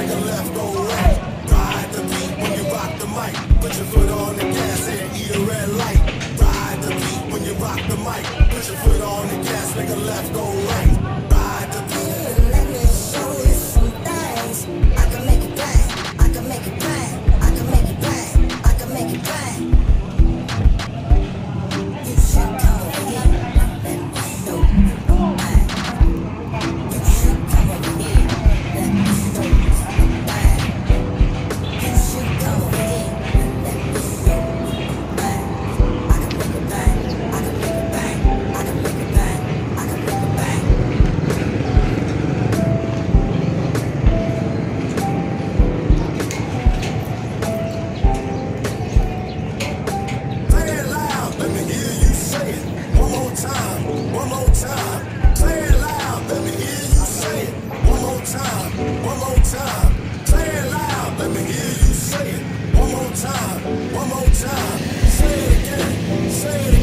Swing a left, go right. Ride the beat when you rock the mic. Put your foot on the gas and eat a red light. Ride the beat when you rock the mic. Put your foot on the gas, make a left, go right. it loud, let me hear you say it. One more time, one more time. Say it again, say it again.